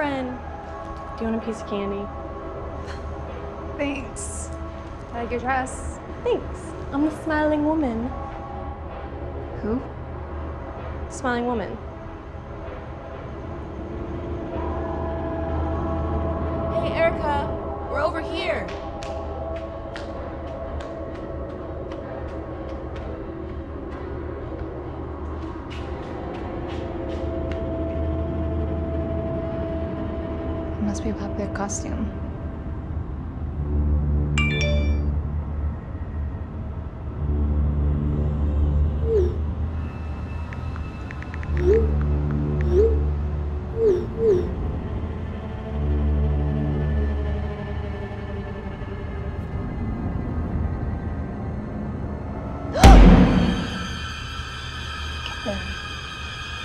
friend. Do you want a piece of candy? Thanks. I like your dress. Thanks. I'm the smiling woman. Who? Smiling woman. Hey, Erica, we're over here. Must be a popular costume.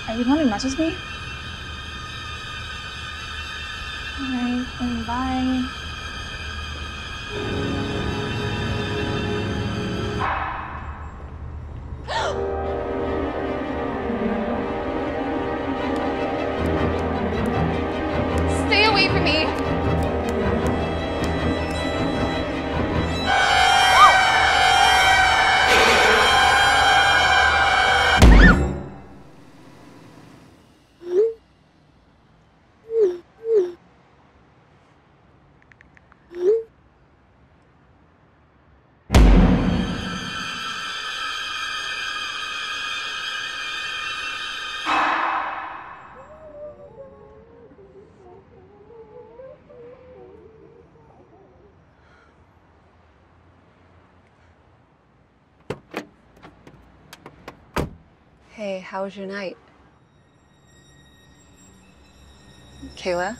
Are you the one who matches me? Alright, then bye. Stay away from me! Hey, how was your night? Kayla?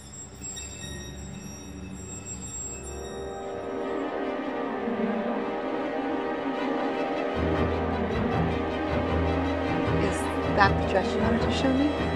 Is that the dress you wanted to show me?